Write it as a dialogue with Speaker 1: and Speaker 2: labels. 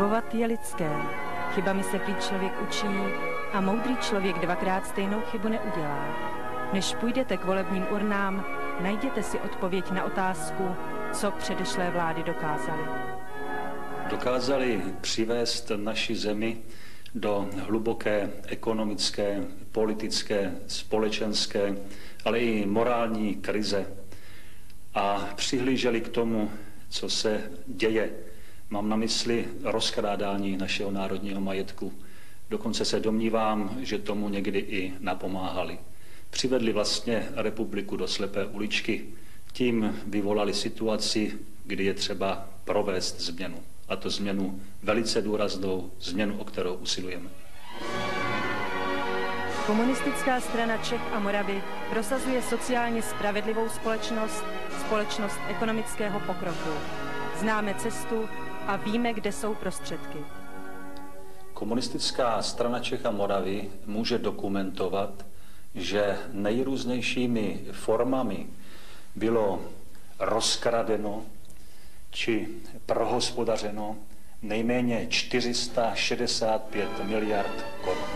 Speaker 1: Chybovat je lidské. Chybami se prý člověk učí a moudrý člověk dvakrát stejnou chybu neudělá. Než půjdete k volebním urnám, najděte si odpověď na otázku, co předešlé vlády dokázaly.
Speaker 2: Dokázali přivést naši zemi do hluboké ekonomické, politické, společenské, ale i morální krize a přihlíželi k tomu, co se děje. Mám na mysli rozkrádání našeho národního majetku. Dokonce se domnívám, že tomu někdy i napomáhali. Přivedli vlastně republiku do slepé uličky. Tím vyvolali situaci, kdy je třeba provést změnu. A to změnu velice důraznou, změnu, o kterou usilujeme.
Speaker 1: Komunistická strana Čech a Moravy prosazuje sociálně spravedlivou společnost, společnost ekonomického pokroku. Známe cestu a víme, kde jsou prostředky.
Speaker 2: Komunistická strana Čech a Moravy může dokumentovat, že nejrůznějšími formami bylo rozkradeno či prohospodařeno nejméně 465 miliard korun.